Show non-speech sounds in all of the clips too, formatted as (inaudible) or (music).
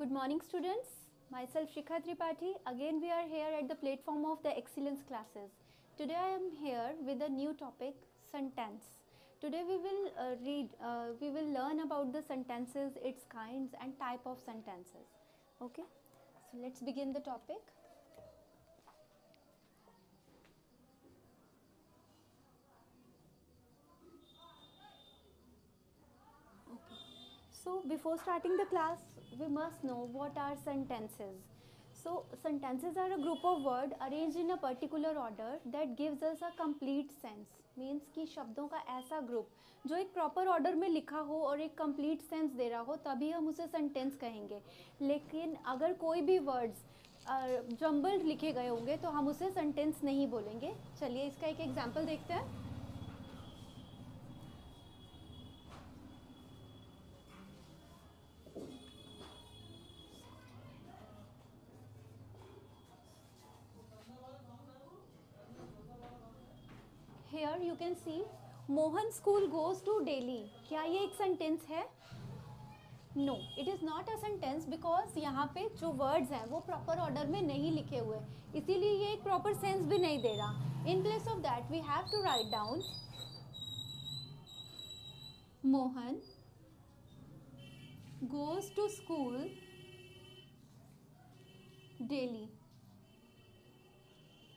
Good morning, students. Myself Shikha Tripathi. Again, we are here at the platform of the excellence classes. Today, I am here with a new topic, sentence. Today, we will uh, read, uh, we will learn about the sentences, its kinds, and type of sentences. Okay. So let's begin the topic. So before starting the class, we must know what are sentences. So sentences are a group of words arranged in a particular order that gives us a complete sense. Means कि शब्दों का ऐसा group जो एक proper order में लिखा हो और एक कंप्लीट सेंस दे रहा हो तभी हम उसे सेंटेंस कहेंगे लेकिन अगर कोई भी वर्ड्स जम्बल्ड लिखे गए होंगे तो हम उसे सेंटेंस नहीं बोलेंगे चलिए इसका एक एग्जांपल देखते हैं here you can see Mohan school goes to daily क्या ये एक सेंटेंस है? No it is not a sentence because यहाँ पे जो वर्ड्स हैं, वो प्रॉपर ऑर्डर में नहीं लिखे हुए इसीलिए ये एक प्रॉपर सेंस भी नहीं दे रहा। In place of that we have to write down Mohan goes to school daily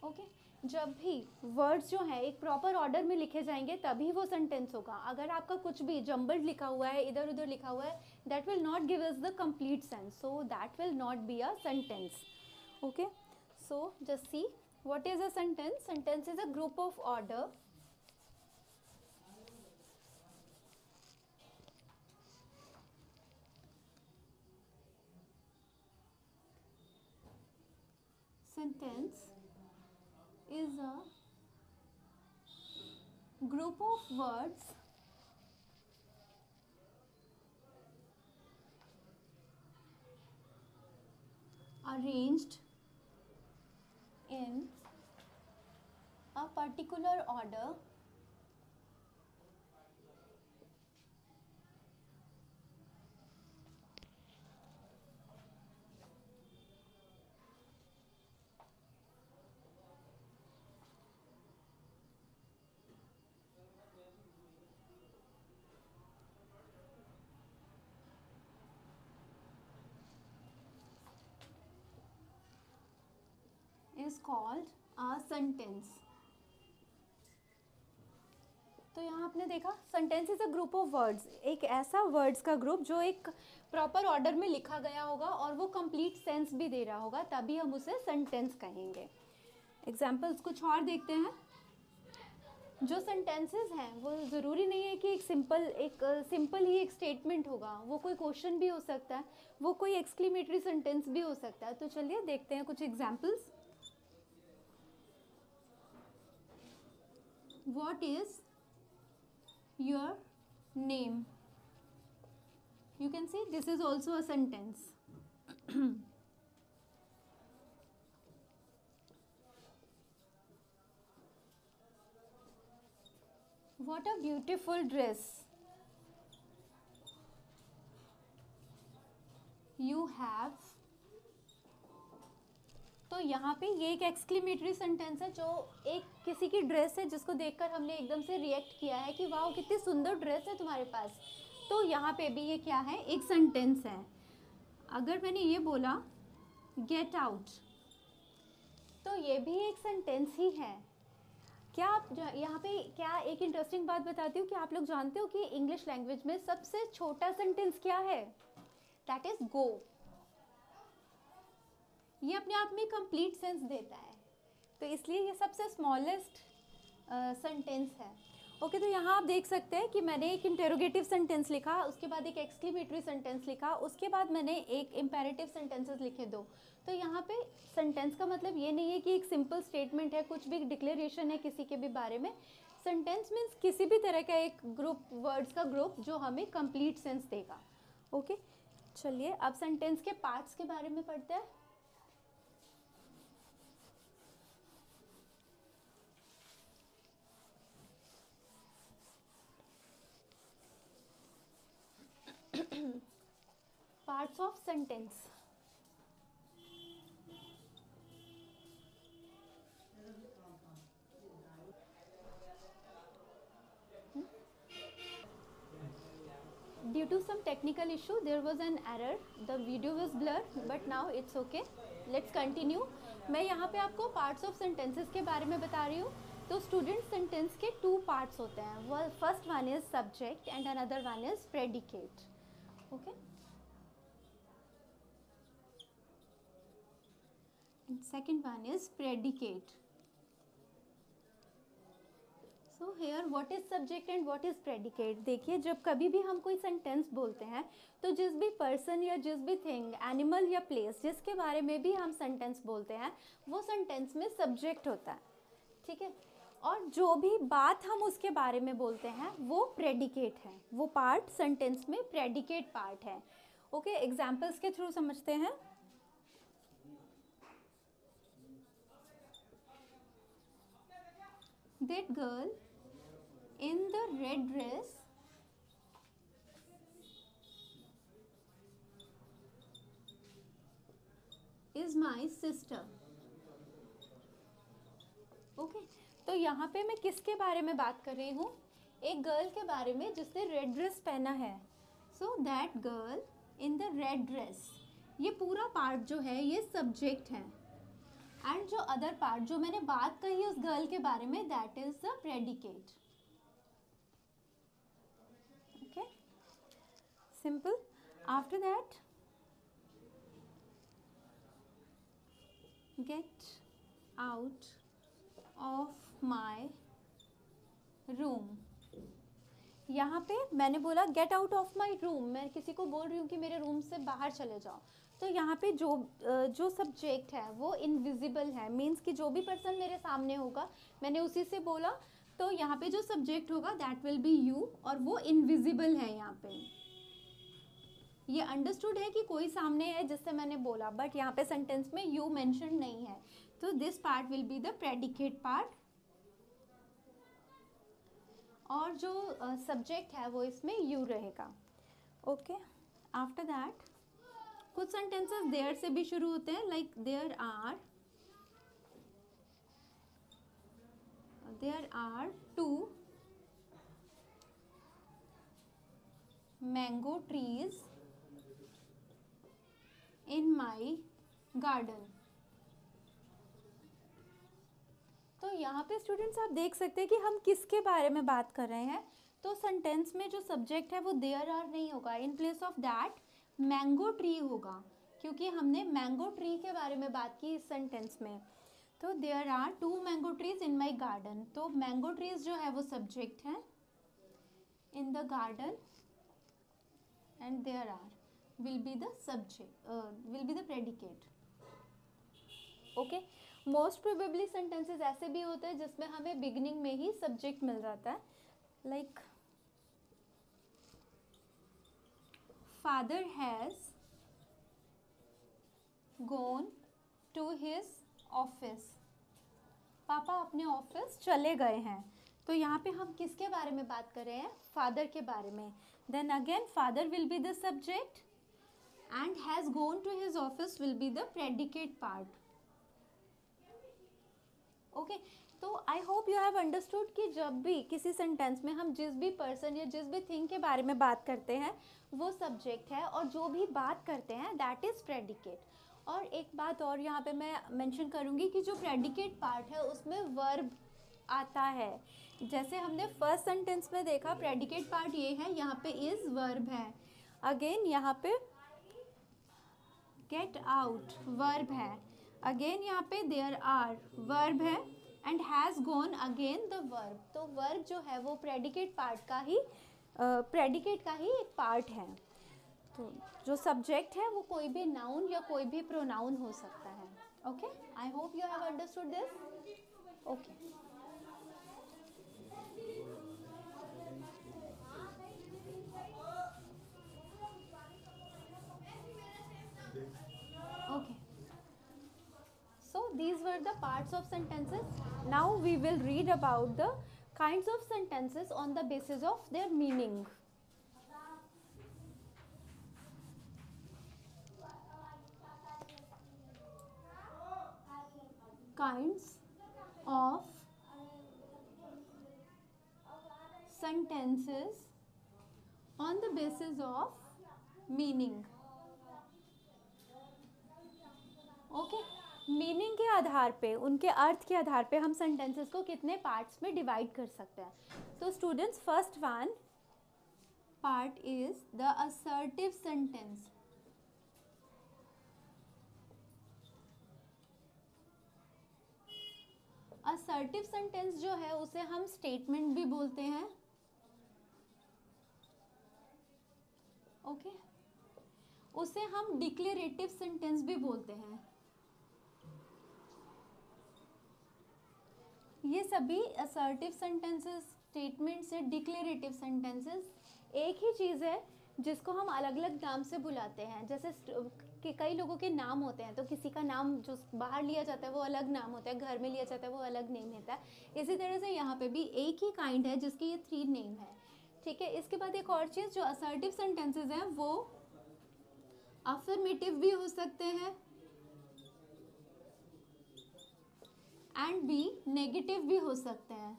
okay जब भी वर्ड्स जो हैं, एक प्रॉपर ऑर्डर में लिखे जाएँगे, तभी वो सेंटेंस होगा। अगर आपका कुछ भी जम्बल्ड लिखा हुआ है इधर उधर लिखा हुआ है that will not give us the complete sense so that will not be a sentence okay so just see what is a sentence? Sentence is a group of order. Sentence is a group of words arranged in a particular order called a sentence. तो यहाँ आपने देखा sentence is a group of words एक ऐसा words का group जो एक proper order में लिखा गया होगा और वो कंप्लीट सेंस भी दे रहा होगा, तभी हम उसे सेंटेंस कहेंगे. एग्जाम्पल्स कुछ और देखते हैं. जो सेंटेंसेस हैं, वो ज़रूरी नहीं है कि एक सिंपल एक सिंपल ही एक स्टेटमेंट होगा. वो कोई क्वेश्चन भी हो सकता है, वो कोई एक्सक्लेमेटरी सेंटेंस भी हो सकता है. तो चलिए देखते हैं कुछ examples what is your name? You can see this is also a sentence. (clears throat) What a beautiful dress you have तो यहाँ पे ये एक एक्सक्लेमेटरी सेंटेंस है जो एक किसी की ड्रेस है जिसको देखकर हमने एकदम से रिएक्ट किया है कि वाह कितनी सुंदर ड्रेस है तुम्हारे पास। तो यहाँ पे भी ये क्या है? एक सेंटेंस है। अगर मैंने ये बोला गेट आउट तो ये भी एक सेंटेंस ही है। क्या आप यहाँ पे क्या एक इंटरेस्टिंग बात बताती हूँ कि आप लोग जानते हो कि इंग्लिश लैंग्वेज में सबसे छोटा सेंटेंस क्या है? दैट इज़ गो ये अपने आप में कंप्लीट सेंस देता है। तो इसलिए ये सबसे स्मॉलेस्ट सेंटेंस है। ओके okay, तो यहाँ आप देख सकते हैं कि मैंने एक इंटेरोगेटिव सेंटेंस लिखा उसके बाद एक एक्सक्लेमेटरी सेंटेंस लिखा उसके बाद मैंने एक इम्पेरेटिव सेंटेंसेस लिखे दो। तो यहाँ पे सेंटेंस का मतलब ये नहीं है कि एक सिंपल स्टेटमेंट है कुछ भी डिक्लेरेशन है किसी के भी बारे में। सेंटेंस मीन्स किसी भी तरह का एक ग्रुप वर्ड्स का ग्रुप जो हमें कंप्लीट सेंस देगा। Okay okay? चलिए अब सेंटेंस के पार्ट्स के बारे में पढ़ते हैं। Parts of sentence due to some technical issue there was an error the video was blurred but now it's okay let's continue मैं यहाँ पे आपको parts of sentences के बारे में बता रही हूँ तो student sentence के two parts होते हैं first one is subject and another one is predicate okay? And second one is predicate. So here what is subject and what is predicate देखिए, जब कभी भी हम कोई सेंटेंस बोलते हैं तो जिस भी पर्सन या जिस भी थिंग एनिमल या प्लेस जिसके बारे में भी हम सेंटेंस बोलते हैं, वो सेंटेंस में सब्जेक्ट होता है। ठीक है? और जो भी बात हम उसके बारे में बोलते हैं वो प्रेडिकेट है। वो पार्ट सेंटेंस में प्रेडिकेट पार्ट है। ओके okay, एग्जाम्पल्स के थ्रू समझते हैं। That girl in the red dress is my sister. Okay okay, तो यहाँ पे मैं किसके बारे में बात कर रही हूँ? एक गर्ल के बारे में जिसने रेड ड्रेस पहना है। So that girl in the red dress ये पूरा पार्ट जो है, ये सब्जेक्ट है। एंड जो अदर पार्ट जो मैंने बात कही उस गर्ल के बारे में that is the predicate simple? After that, get out of my room यहाँ पे मैंने बोला get out of my room मैं किसी को बोल रही हूँ कि मेरे रूम से बाहर चले जाओ। तो यहाँ पे जो जो सब्जेक्ट है, वो इनविजिबल है। मीन्स कि जो भी पर्सन मेरे सामने होगा, मैंने उसी से बोला। तो यहाँ पे जो सब्जेक्ट होगा दैट विल बी यू और वो इनविजिबल है यहाँ पे। ये अंडरस्टूड है कि कोई सामने है, जिससे मैंने बोला। बट यहाँ पे सेंटेंस में यू मेंशन नहीं है। तो this part will be the predicate part और जो सब्जेक्ट है वो इसमें यू रहेगा। ओके आफ्टर दैट कुछ सेंटेंसेस देयर से भी शुरू होते हैं like there are there are two mango trees in my garden तो यहाँ पे स्टूडेंट्स आप देख सकते हैं कि हम किसके बारे में बात कर रहे हैं। तो सेंटेंस में जो सब्जेक्ट है वो देयर आर नहीं होगा। In place of that mango tree होगा। क्योंकि हमने मैंगो ट्री के बारे में बात की इस सेंटेंस में। तो there are two mango trees in my garden तो मैंगो ट्रीज जो है वो सब्जेक्ट है। In the garden and there are will be the subject uh, will be the predicate okay most probably sentences ऐसे भी होते हैं जिसमें हमें बिगनिंग में ही सब्जेक्ट मिल जाता है like father has gone to his office पापा अपने ऑफ़िस चले गए हैं। तो यहाँ पे हम किसके बारे में बात कर रहे हैं? फादर के बारे में। Then again father will be the subject and has gone to his office will be the predicate part. Okay तो I hope you have understood कि जब भी किसी सेंटेंस में हम जिस भी पर्सन या जिस भी थिंग के बारे में बात करते हैं, वो सब्जेक्ट है और जो भी बात करते हैं दैट इज़ प्रेडिकेट और एक बात और यहाँ पे मैं मेंशन करूँगी कि जो प्रेडिकेट पार्ट है, उसमें वर्ब आता है। जैसे हमने फ़र्स्ट सेंटेंस में देखा प्रेडिकेट पार्ट ये है, यहाँ पे इज़ वर्ब है। अगेन यहाँ पे गेट आउट वर्ब है। अगेन यहाँ पे देयर आर वर्ब है and has gone again the verb तो वर्ब जो है वो प्रेडिकेट पार्ट का ही प्रेडिकेट uh, का ही एक पार्ट है। तो जो सब्जेक्ट है वो कोई भी नाउन या कोई भी प्रोनाउन हो सकता है। Okay I hope you have understood this okay these were the parts of sentences. Now we will read about the kinds of sentences on the basis of their meaning. Kinds of sentences on the basis of meaning. Okay. Meaning के आधार पे, उनके अर्थ के आधार पे हम sentences को कितने पार्ट्स में डिवाइड कर सकते हैं। तो students first one part is the assertive sentence assertive sentence जो है, उसे हम स्टेटमेंट भी बोलते हैं। Okay okay? उसे हम डिक्लेरेटिव सेंटेंस भी बोलते हैं। ये सभी असर्टिव सेंटेंसेस स्टेटमेंट्स से डिक्लेरेटिव सेंटेंसेस एक ही चीज़ है जिसको हम अलग अलग नाम से बुलाते हैं। जैसे कि कई लोगों के नाम होते हैं तो किसी का नाम जो बाहर लिया जाता है, वो अलग नाम होता है, घर में लिया जाता है, वो अलग नेम होता है। इसी तरह से यहाँ पे भी एक ही काइंड है, जिसकी ये थ्री नेम है। ठीक है, इसके बाद एक और चीज़, जो असर्टिव सेंटेंसेज हैं, वो अफर्मेटिव भी हो सकते हैं एंड बी नेगेटिव भी हो सकते हैं।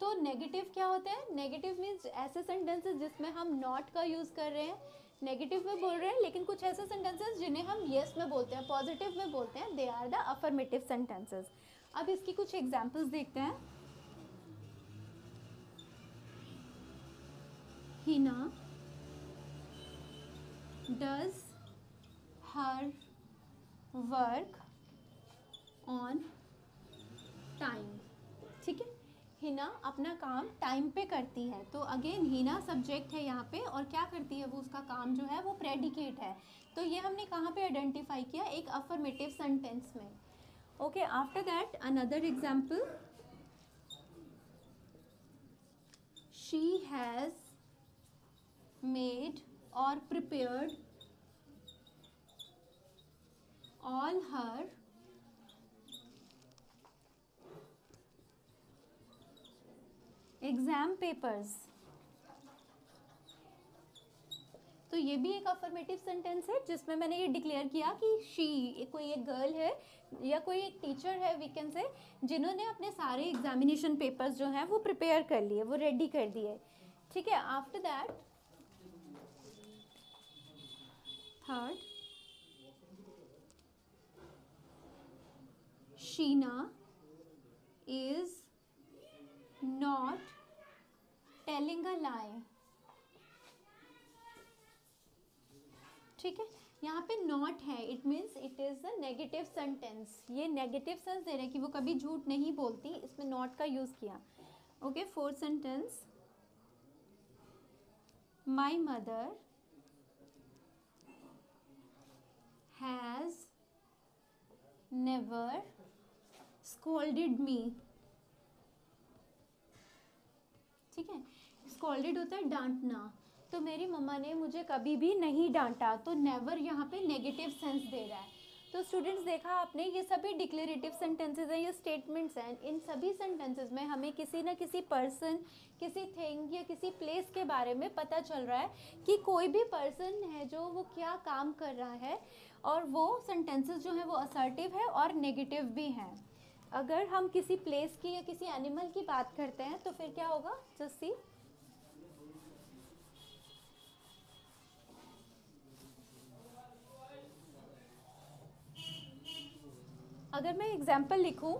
तो नेगेटिव क्या होते हैं? नेगेटिव मीन्स ऐसे सेंटेंसेस जिसमें हम नॉट का यूज़ कर रहे हैं। नेगेटिव में बोल रहे हैं, लेकिन कुछ ऐसे सेंटेंसेस जिन्हें हम येस yes में बोलते हैं पॉजिटिव में बोलते हैं। They are the affirmative sentences अब इसकी कुछ एग्जांपल्स देखते हैं। Hina does her work on time ठीक है? हिना अपना काम टाइम पे करती है। तो अगेन हिना सब्जेक्ट है यहाँ पे और क्या करती है वो उसका काम जो है वो प्रेडिकेट है। तो ये हमने कहाँ पे आइडेंटिफाई किया? एक अफर्मेटिव सेंटेंस में। Okay after that another example she has made और prepared all her exam papers. तो ये भी एक अफर्मेटिव सेंटेंस है, जिसमें मैंने ये डिक्लेयर किया कि शी कोई एक गर्ल है, या कोई एक टीचर है वी कैन से जिन्होंने अपने सारे एग्जामिनेशन पेपर्स जो हैं, वो प्रिपेयर कर लिए, वो रेडी कर दिए। ठीक है after that third Sheena is not telling a lie. ठीक है? यहाँ पे नॉट है। It means it is a negative sentence ये नेगेटिव सेंस दे रहा है कि वो कभी झूठ नहीं बोलती। इसमें नॉट का यूज़ किया। Okay fourth sentence my mother has never scolded me ठीक है? स्कॉल्डेड होता है डांटना। तो मेरी मम्मा ने मुझे कभी भी नहीं डांटा तो नेवर यहाँ पे नेगेटिव सेंस दे रहा है। तो स्टूडेंट्स देखा आपने, ये सभी डिक्लेरेटिव सेंटेंसेस हैं, ये स्टेटमेंट्स हैं। इन सभी सेंटेंसेस में हमें किसी न किसी पर्सन किसी थिंग या किसी प्लेस के बारे में पता चल रहा है कि कोई भी पर्सन है जो वो क्या काम कर रहा है और वो सेंटेंसेस जो हैं वो असर्टिव है और नेगेटिव भी हैं। अगर हम किसी प्लेस की या किसी एनिमल की बात करते हैं तो फिर क्या होगा? जस्ट सी अगर मैं एग्ज़ाम्पल लिखूं,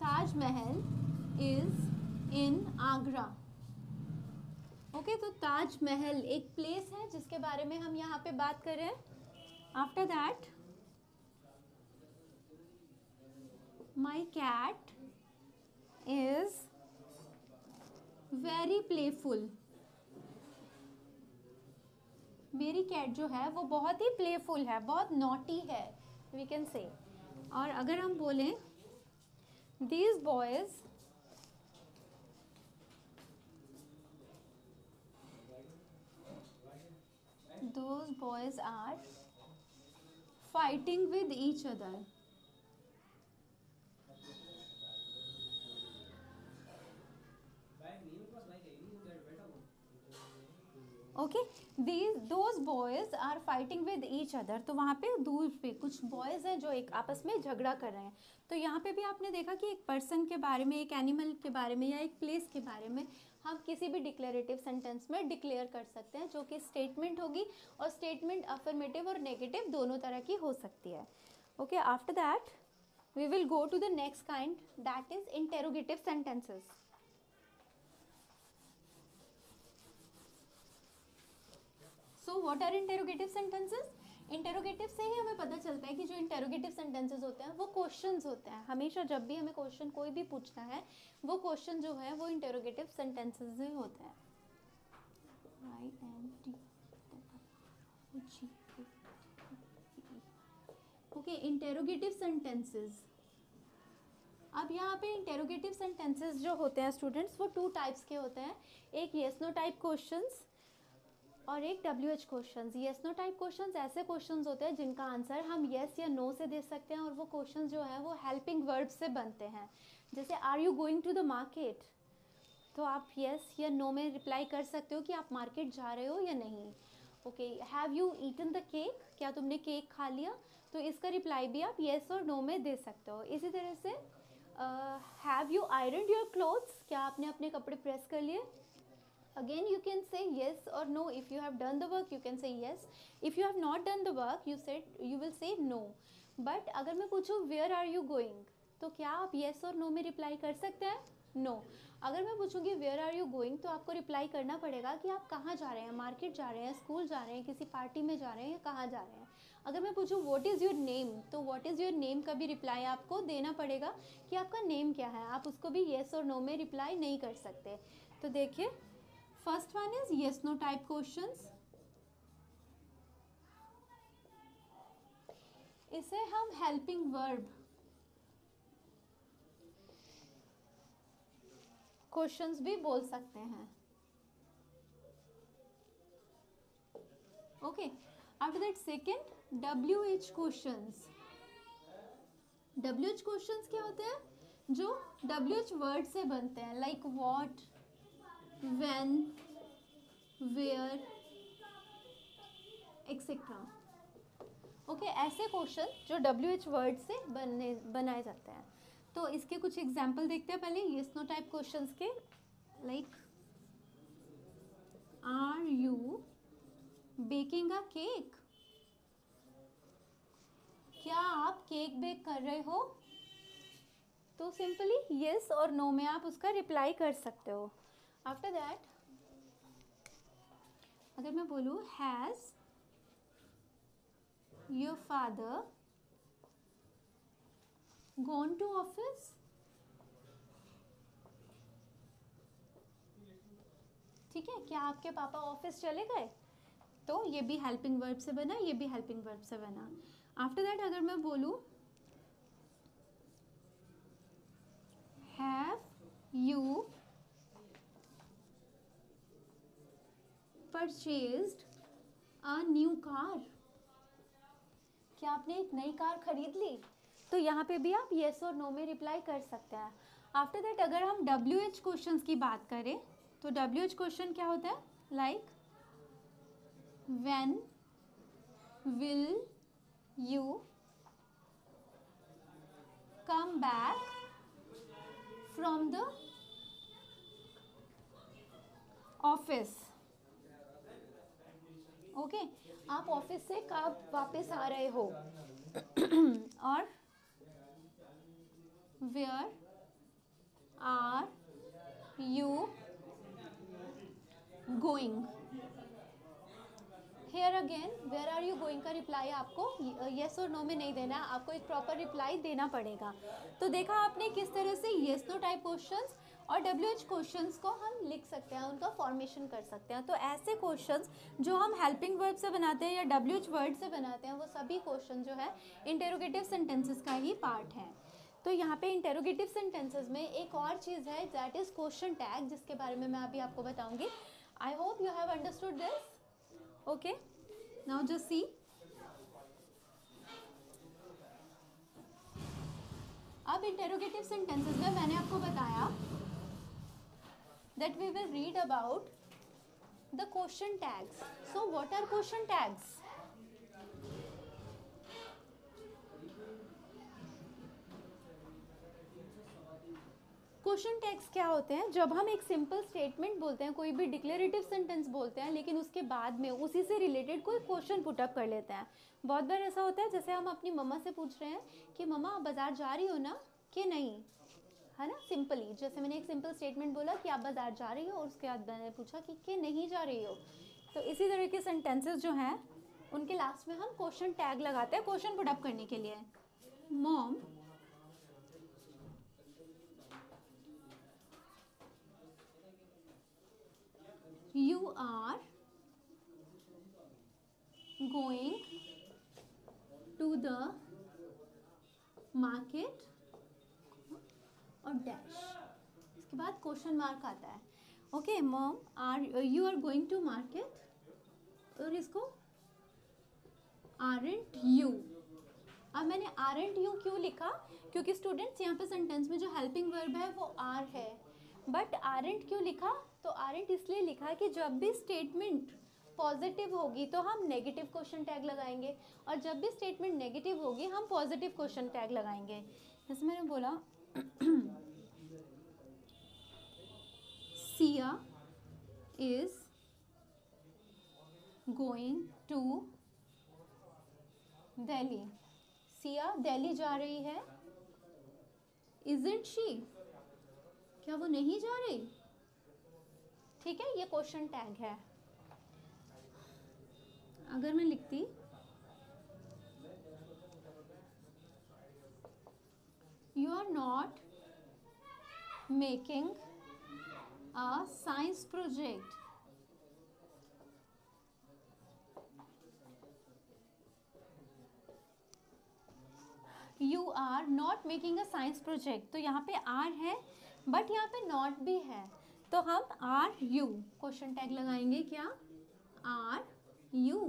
Taj Mahal is in Agra okay तो ताजमहल एक प्लेस है जिसके बारे में हम यहाँ पे बात कर रहे हैं। After that my cat is very playful मेरी कैट जो है, वो बहुत ही प्लेफुल है, बहुत नोटी है वी कैन से और अगर हम बोलें these boys those boys are fighting with each other. Okay these those boys are fighting with each other तो वहाँ पे दूर पे कुछ बॉयज़ हैं जो एक आपस में झगड़ा कर रहे हैं। तो यहाँ पे भी आपने देखा कि एक पर्सन के बारे में, एक एनिमल के बारे में या एक प्लेस के बारे में हम किसी भी डिक्लेरेटिव सेंटेंस में डिक्लेयर कर सकते हैं, जो कि स्टेटमेंट होगी और स्टेटमेंट अफर्मेटिव और नेगेटिव दोनों तरह की हो सकती है। Okay after that we will go to the next kind that is interrogative sentences so what are interrogative sentences interrogative से ही हमें पता चलता है कि जो इंटेरोगेटिव सेंटेंसेस होते हैं, वो क्वेश्चंस होते हैं। हमेशा जब भी हमें क्वेश्चन कोई भी पूछना है, वो क्वेश्चन जो है, वो इंटेरोगेटिव सेंटेंसेस ही होते हैं। ओके इंटेरोगेटिव सेंटेंसेस अब यहाँ पे इंटेरोगेटिव सेंटेंसेस जो होते हैं स्टूडेंट्स वो टू टाइप्स के होते हैं। एक येस नो टाइप क्वेश्चंस और एक W H question yes no type question ऐसे क्वेश्चन होते हैं जिनका आंसर हम येस yes या नो से दे सकते हैं और वो क्वेश्चन जो है वो हेल्पिंग वर्ड से बनते हैं। जैसे are you going to the market तो आप येस yes या नो में रिप्लाई कर सकते हो कि आप मार्केट जा रहे हो या नहीं। Okay have you eaten the cake क्या तुमने केक खा लिया? तो इसका रिप्लाई भी आप येस और नो में दे सकते हो। इसी तरह से have you iron your clothes क्या आपने अपने कपड़े प्रेस कर लिए? Again, you can say yes or no. If you have done the work, you can say yes. If you have not done the work, you said, you will say no. But अगर मैं पूछूँ, where are you going? तो क्या आप yes और no में reply कर सकते हैं? No no. अगर मैं पूछूँगी वेयर आर यू गोइंग तो आपको रिप्लाई करना पड़ेगा कि आप कहाँ जा रहे हैं? मार्केट जा रहे हैं? स्कूल जा रहे हैं? किसी पार्टी में जा रहे हैं या कहाँ जा रहे हैं? अगर मैं पूछूँ व्हाट इज़ योर नेम तो व्हाट इज़ योर नेम का भी रिप्लाई आपको देना पड़ेगा कि आपका नेम क्या है? आप उसको भी येस और नो में रिप्लाई नहीं कर सकते। तो देखिए first one is yes, no type questions. इसे हम हेल्पिंग वर्ब क्वेश्चंस भी बोल सकते हैं। That second W H questions W H questions क्या होते हैं? जो एच वर्ड से बनते हैं like like what when where etcetera okay okay, ऐसे क्वेश्चन जो डब्ल्यू एच वर्ड से बनने बनाए जाते हैं। तो इसके कुछ एग्ज़ाम्पल देखते हैं पहले ये नो टाइप क्वेश्चन के like are you baking a cake क्या आप केक बेक कर रहे हो? तो सिंपली येस और नो में आप उसका रिप्लाई कर सकते हो। आफ्टर दैट अगर मैं बोलूँ has your father gone to office ठीक है, क्या आपके पापा ऑफ़िस चले गए? तो ये भी हेल्पिंग वर्ब से बना, ये भी हेल्पिंग वर्ब से बना। आफ्टर दैट अगर मैं बोलूँ have you purchased a new car. क्या आपने एक नई कार खरीद ली? तो यहाँ पे भी आप येस और नो में रिप्लाई कर सकते हैं। आफ्टर दैट अगर हम डब्ल्यू एच क्वेश्चन की बात करें तो डब्ल्यू एच क्वेश्चन क्या होता है? Like when will you come back from the office okay आप ऑफ़िस से कब वापस आ रहे हो? (clears throat) और where are you going here again where are you going का रिप्लाई आपको येस और नो में नहीं देना आपको एक प्रॉपर रिप्लाई देना पड़ेगा। तो देखा आपने किस तरह से येस नो टाइप क्वेश्चंस और डब्ल्यू एच क्वेश्चन को हम लिख सकते हैं, उनका फॉर्मेशन कर सकते हैं। तो ऐसे क्वेश्चन जो हम हेल्पिंग वर्ड से बनाते हैं या डब्ल्यू एच वर्ड से बनाते हैं, वो सभी क्वेश्चन जो है इंटेरोगेटिव सेंटेंसेस का ही पार्ट है। तो यहाँ पे इंटेरोगेटिव सेंटेंसेस में एक और चीज़ है दैट इज़ क्वेश्चन टैग जिसके बारे में मैं अभी आपको बताऊँगी। I hope you have understood this okay now just see अब इंटेरोगेटिव सेंटेंसेस में मैंने आपको बताया that we will read about the question tags. So, what are question tags? Question tags क्या होते हैं? जब हम एक सिंपल स्टेटमेंट बोलते हैं, कोई भी डिक्लेरेटिव सेंटेंस बोलते हैं, लेकिन उसके बाद में उसी से रिलेटेड कोई क्वेश्चन पुटअप कर लेते हैं। बहुत बार ऐसा होता है, जैसे हम अपनी मम्मा से पूछ रहे हैं कि, मम्मा, आप बाज़ार जा रही हो ना? कि नहीं? है ना? सिंपली जैसे मैंने एक सिंपल स्टेटमेंट बोला कि आप बाज़ार जा रही हो और उसके बाद मैंने पूछा कि कि नहीं जा रही हो? तो इसी तरह के सेंटेंसेस जो हैं, उनके लास्ट में हम क्वेश्चन टैग लगाते हैं क्वेश्चन पुटअप करने के लिए। Mom you are going to the market और डैश इसके बाद क्वेश्चन मार्क आता है. Okay mom are you are going to market और इसको आर एंट यू अब मैंने आर एंट यू क्यों लिखा? क्योंकि स्टूडेंट्स यहाँ पे सेंटेंस में जो हेल्पिंग वर्ब है, वो आर है. बट आर एंट क्यों लिखा? तो आर एंट इसलिए लिखा कि जब भी स्टेटमेंट पॉजिटिव होगी तो हम नेगेटिव क्वेश्चन टैग लगाएँगे. और जब भी स्टेटमेंट नेगेटिव होगी, हम पॉजिटिव क्वेश्चन टैग लगाएँगे. जैसे मैंने बोला Siya is going to Delhi Siya Delhi जा रही है. इजेंट शी क्या वो नहीं जा रही? ठीक है, ये क्वेश्चन टैग है. अगर मैं लिखती you are not making a science project you are not making a science project तो यहाँ पे आर है बट यहाँ पे नॉट भी है. तो हम आर यू क्वेश्चन टैग लगाएँगे क्या? आर यू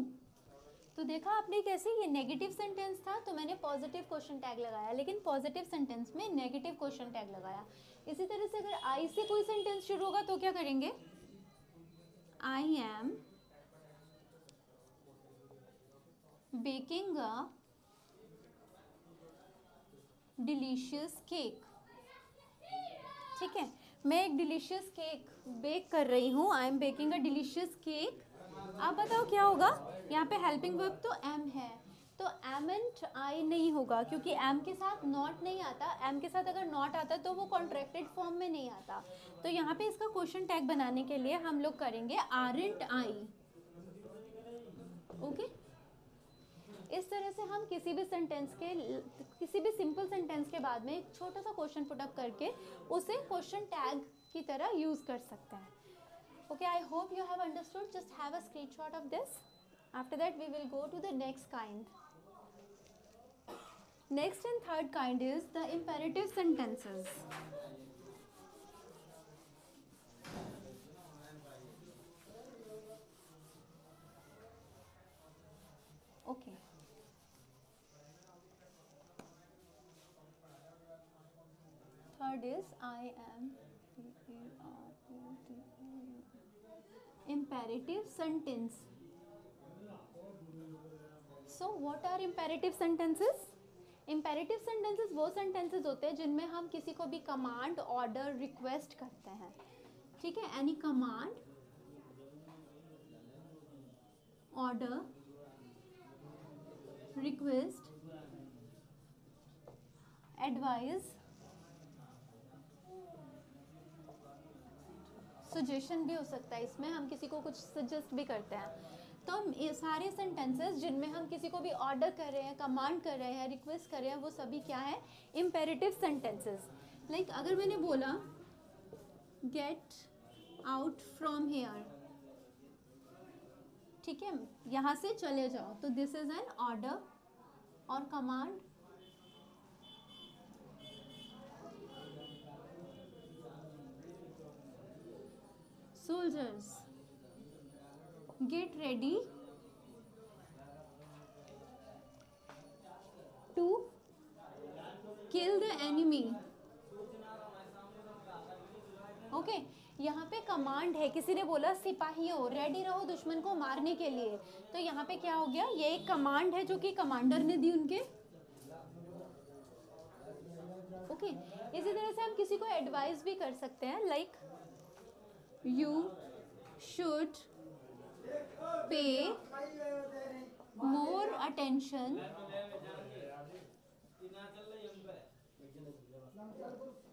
तो देखा आपने कैसे ये नेगेटिव सेंटेंस था तो मैंने पॉजिटिव क्वेश्चन टैग लगाया, लेकिन पॉजिटिव सेंटेंस में नेगेटिव क्वेश्चन टैग लगाया। इसी तरह से अगर आई से कोई सेंटेंस शुरू होगा तो क्या करेंगे? I am baking a delicious cake ठीक है? मैं एक डिलीशियस केक बेक कर रही हूँ। I am baking a delicious cake आप बताओ क्या होगा? यहाँ पे हेल्पिंग वर्ब तो एम है। तो एम एंड आई नहीं होगा, क्योंकि एम के साथ नॉट नहीं आता। एम के साथ अगर नॉट आता तो वो कॉन्ट्रैक्टेड फॉर्म में नहीं आता। तो यहाँ पे इसका क्वेश्चन टैग बनाने के लिए हम लोग करेंगे आर एंट आई ओके इस तरह से हम किसी भी सेंटेंस के, किसी भी सिंपल सेंटेंस के बाद में एक छोटा सा क्वेश्चन पुटअप करके उसे क्वेश्चन टैग की तरह यूज़ कर सकते हैं। Okay I hope you have understood just have a screenshot of this After that we will go to the next kind. Next and third kind is the imperative sentences. Okay. Third is I am imperative sentence. So what are imperative sentences imperative sentences वो sentences होते हैं जिनमें हम किसी को भी command order request करते हैं। ठीक है? Any command order request advice suggestion भी हो सकता है। इसमें हम किसी को कुछ सजेस्ट भी करते हैं। तो ये सारे सेंटेंसेस जिनमें हम किसी को भी ऑर्डर कर रहे हैं कमांड कर रहे हैं रिक्वेस्ट कर रहे हैं, वो सभी क्या है? इम्पेरेटिव सेंटेंसेस लाइक अगर मैंने बोला गेट आउट फ्रॉम हेयर ठीक है? यहाँ से चले जाओ। तो दिस इज़ एन ऑर्डर और command soldiers get ready to kill the enemy. Okay okay. यहाँ पे कमांड है। किसी ने बोला सिपाहियों रेडी रहो दुश्मन को मारने के लिए। तो यहाँ पे क्या हो गया? ये एक कमांड है जो कि कमांडर ने दी उनके। ओके okay, इसी तरह से हम किसी को एडवाइस भी कर सकते हैं like you should pay more attention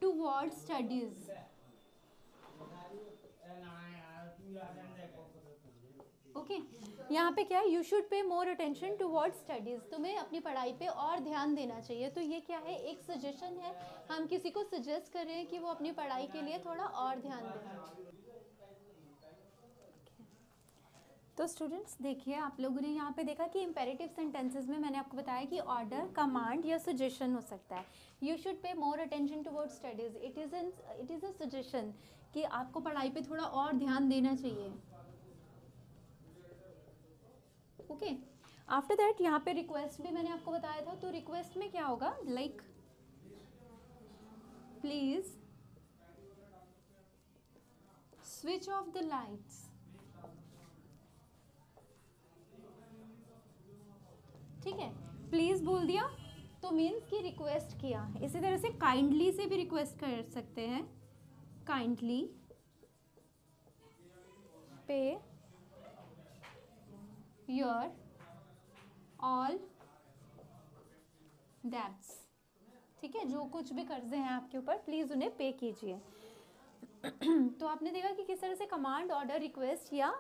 toward studies okay okay. यहाँ पे क्या है? You should pay more attention toward studies तुम्हें अपनी पढ़ाई पे और ध्यान देना चाहिए। तो ये क्या है? एक सजेशन है। हम किसी को सजेस्ट कर रहे हैं कि वो अपनी पढ़ाई के लिए थोड़ा और ध्यान दें। तो स्टूडेंट्स देखिए, आप लोगों ने यहाँ पे देखा कि इम्पेरेटिव सेंटेंसेस में मैंने आपको बताया कि ऑर्डर कमांड या सजेशन हो सकता है। You should pay more attention toward studies it is an it is a suggestion कि आपको पढ़ाई पे थोड़ा और ध्यान देना चाहिए। ओके आफ्टर दैट यहाँ पे रिक्वेस्ट भी मैंने आपको बताया था। तो रिक्वेस्ट में क्या होगा? Like please switch off the lights ठीक है प्लीज़ बोल दिया। तो मीन्स कि रिक्वेस्ट किया। इसी तरह से काइंडली से भी रिक्वेस्ट कर सकते हैं। काइंडली पे योर ऑल debts ठीक है? जो कुछ भी कर्जे हैं आपके ऊपर प्लीज़ उन्हें पे कीजिए। (clears throat) तो आपने देखा कि किस तरह से कमांड ऑर्डर रिक्वेस्ट या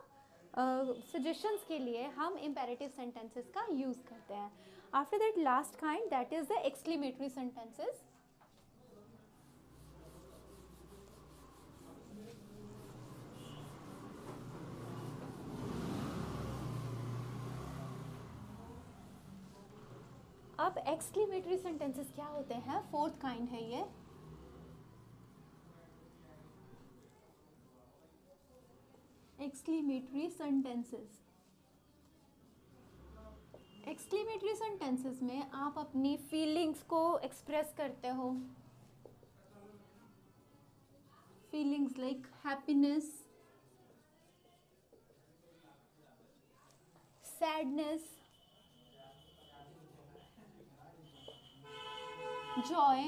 सजेशंस uh, के लिए हम इम्पेरेटिव सेंटेंसेस का यूज़ करते हैं। After that last kind that is the exclamatory sentences अब एक्सक्लेमेटरी सेंटेंसेस क्या होते हैं? फोर्थ काइंड है ये. एक्सक्लेमेटरी सेंटेंसेस एक्सक्लेमेटरी सेंटेंसेस में आप अपनी फीलिंग्स को एक्सप्रेस करते हो। Feelings like happiness sadness joy,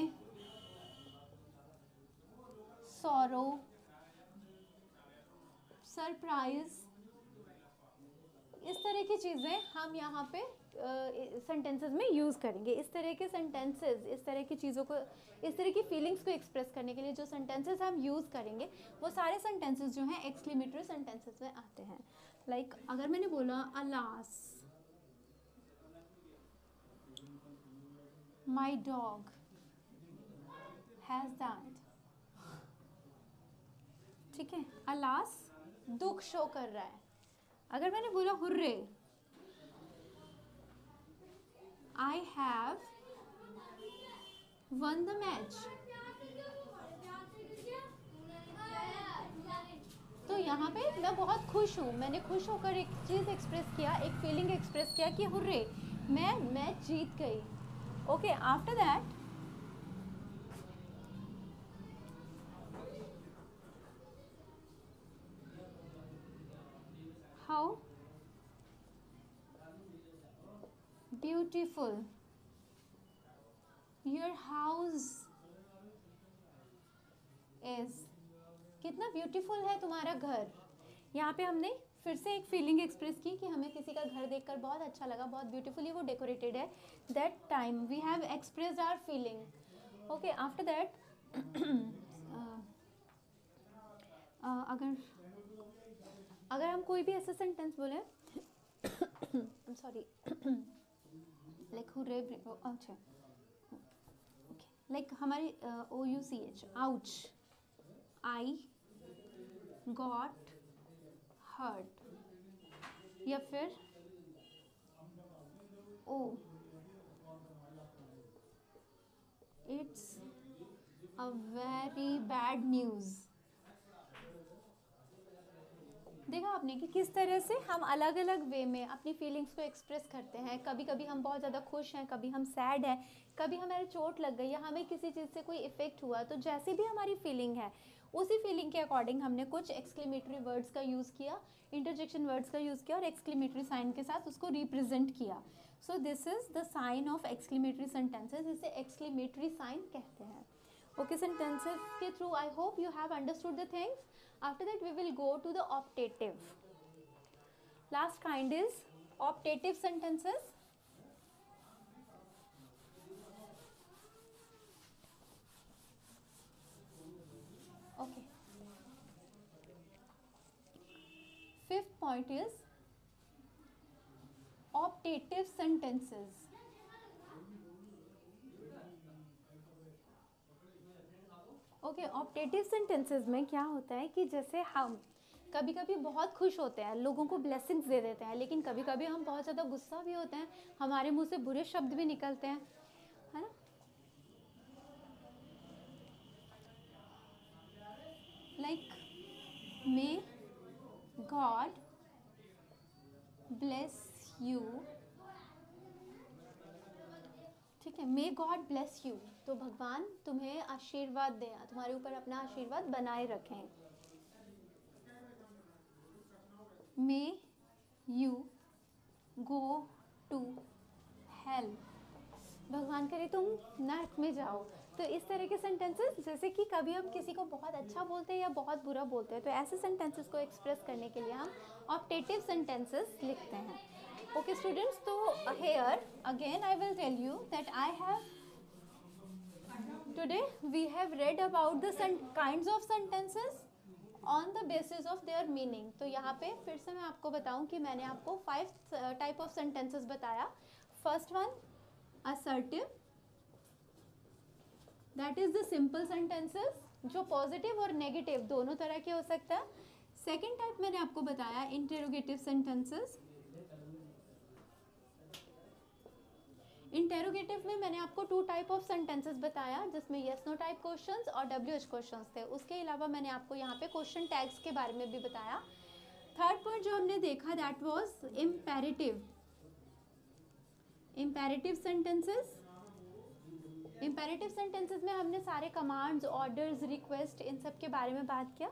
sorrow, surprise इस तरह की चीज़ें हम यहाँ पे सेंटेंसेस में यूज़ करेंगे। इस तरह के सेंटेंसेस इस तरह की चीज़ों को इस तरह की फीलिंग्स को एक्सप्रेस करने के लिए जो सेंटेंसेस हम यूज़ करेंगे वो सारे सेंटेंसेस जो हैं एक्सक्लेमेटरी सेंटेंसेस में आते हैं। लाइक like, अगर मैंने बोला alas my dog has died ठीक है? अलास दुख शो कर रहा है। अगर मैंने बोला hurray I have won the match तो यहाँ पे मैं बहुत खुश हूँ। मैंने खुश होकर एक चीज़ एक्सप्रेस किया, एक फीलिंग एक्सप्रेस किया कि, हुर्रे, मैं मैच जीत गई। Okay after that beautiful. Your house is, कितना ब्यूटीफुल है तुम्हारा घर। यहाँ पे हमने फिर से एक फीलिंग एक्सप्रेस की कि हमें किसी का घर देखकर बहुत अच्छा लगा, बहुत ब्यूटीफुली वो डेकोरेटेड है। That time we have express our feeling okay after that अगर अगर हम कोई भी ऐसा सेंटेंस बोले सॉरी लाइक हुरे अच्छा लाइक हमारी O U C H ouch I got hurt या फिर ओ it's a very bad news देखा आपने कि किस तरह से हम अलग अलग वे में अपनी फीलिंग्स को एक्सप्रेस करते हैं। कभी कभी हम बहुत ज़्यादा खुश हैं, कभी हम सैड हैं, कभी हमारे चोट लग गई या हमें किसी चीज़ से कोई इफ़ेक्ट हुआ तो जैसी भी हमारी फीलिंग है, उसी फीलिंग के अकॉर्डिंग हमने कुछ एक्सक्लेमेटरी वर्ड्स का यूज़ किया इंटरजेक्शन वर्ड्स का यूज़ किया और एक्सक्लेमेटरी साइन के साथ उसको रिप्रेजेंट किया। So this is the sign of exclamatory sentences इसे एक्सक्लेमेटरी साइन कहते हैं। ओके सेंटेंसेज के through I hope you have understood the things After that we will go to the optative. Last kind is optative sentences. Okay. Fifth point is optative sentences. Okay optative sentences में क्या होता है कि जैसे हम कभी कभी बहुत खुश होते हैं, लोगों को ब्लेसिंग्स दे देते हैं, लेकिन कभी कभी हम बहुत ज़्यादा गुस्सा भी होते हैं, हमारे मुँह से बुरे शब्द भी निकलते हैं, है ना? Like, may god bless you ठीक है मे गॉड ब्लेस यू तो भगवान तुम्हें आशीर्वाद दें, तुम्हारे ऊपर अपना आशीर्वाद बनाए रखें। May you go to help भगवान करे तुम नर्क में जाओ। तो इस तरह के सेंटेंसेस जैसे कि कभी हम किसी को बहुत अच्छा बोलते हैं या बहुत बुरा बोलते हैं तो ऐसे सेंटेंसेस को एक्सप्रेस करने के लिए हम ऑप्टेटिव सेंटेंसेस लिखते हैं। ओके स्टूडेंट्स तो here again I will tell you that I have today we have read about the kinds of sentences on the basis of their meaning तो यहाँ पे फिर से मैं आपको बताऊँ कि मैंने आपको फाइव टाइप ऑफ़ सेंटेंसेस बताया। First one assertive that is the simple sentences जो पॉजिटिव और नेगेटिव दोनों तरह के हो सकता है। सेकेंड टाइप मैंने आपको बताया इंटेरोगेटिव सेंटेंसेस इंटेरोगेटिव में मैंने आपको टू टाइप ऑफ़ सेंटेंसेस बताया, जिसमें यस नो टाइप क्वेश्चंस और डब्ल्यू एच क्वेश्चन थे। उसके अलावा मैंने आपको यहाँ पे क्वेश्चन टैग्स के बारे में भी बताया। थर्ड पॉइंट जो हमने देखा that was imperative imperative sentences imperative sentences में हमने सारे कमांड्स ऑर्डर्स रिक्वेस्ट इन सब के बारे में बात किया।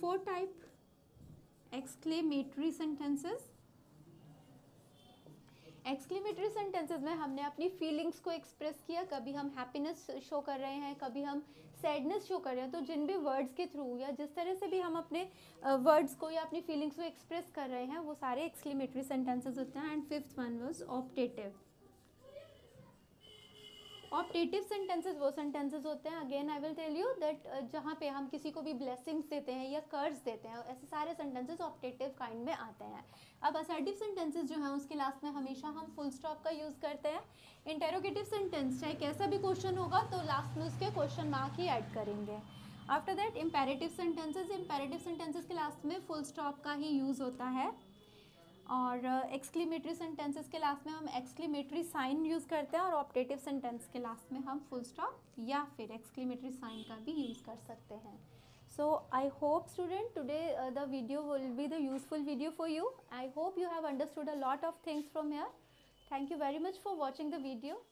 Four type exclamatory sentences exclamatory sentences में हमने अपनी फीलिंग्स को एक्सप्रेस किया। कभी हम हैप्पीनेस शो कर रहे हैं, कभी हम सैडनेस शो कर रहे हैं। तो जिन भी वर्ड्स के थ्रू या जिस तरह से भी हम अपने वर्ड्स को या अपनी फीलिंग्स को एक्सप्रेस कर रहे हैं, वो सारे एक्सक्लेमेटरी सेंटेंसेज होते हैं। And fifth one was optative optative sentences वो सेंटेंसेस होते हैं. Again I will tell you that जहाँ पे हम किसी को भी ब्लेसिंग्स देते हैं या कर्ज देते हैं, ऐसे सारे सेंटेंसेस ऑप्टेटिव काइंड में आते हैं. अब असर्टिव सेंटेंसेस जो हैं, उसके लास्ट में हमेशा हम फुल स्टॉप का यूज़ करते हैं. इंटेरोगेटिव सेंटेंस चाहे कैसा भी क्वेश्चन होगा तो लास्ट में उसके क्वेश्चन मार्क ही ऐड करेंगे. After that imperative sentences imperative sentences के लास्ट में फुल स्टॉप का ही यूज़ होता है. और एक्सक्लेमेटरी सेंटेंसेस के लास्ट में हम एक्सक्लेमेटरी साइन यूज़ करते हैं और ऑप्टेटिव सेंटेंस के लास्ट में हम फुल स्टॉप या फिर एक्सक्लेमेटरी साइन का भी यूज़ कर सकते हैं। So I hope student today the video will be the useful video for you I hope you have understood a lot of things from here thank you very much for watching the video